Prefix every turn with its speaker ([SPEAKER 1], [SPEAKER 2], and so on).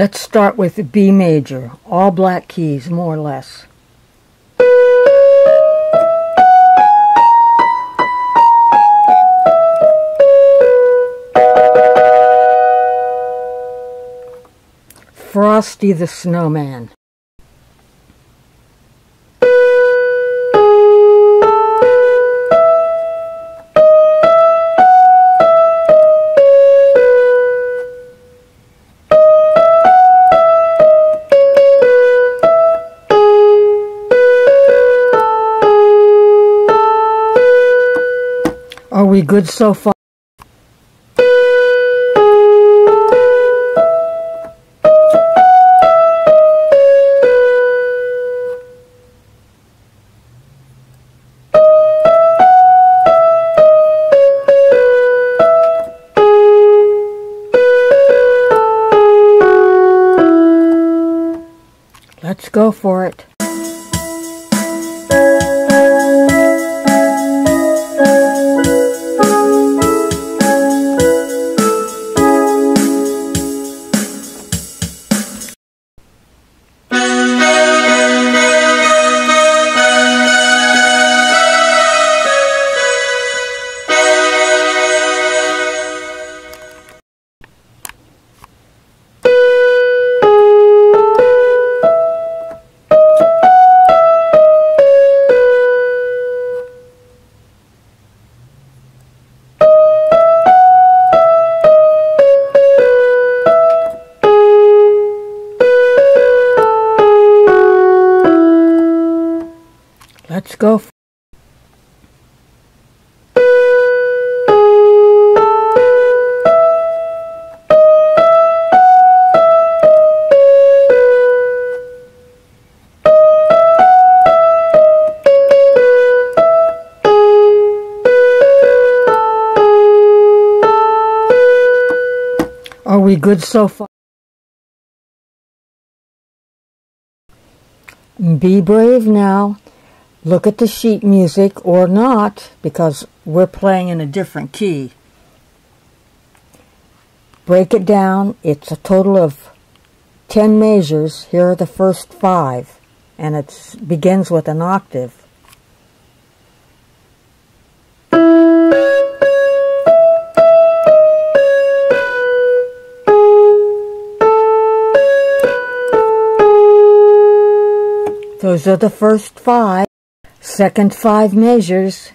[SPEAKER 1] Let's start with B major, all black keys, more or less. Frosty the Snowman. We good so far? Let's go for it. Let's go. Are we good so far? Be brave now. Look at the sheet music or not, because we're playing in a different key. Break it down. It's a total of 10 measures. Here are the first five, and it begins with an octave. Those are the first five. Second five measures.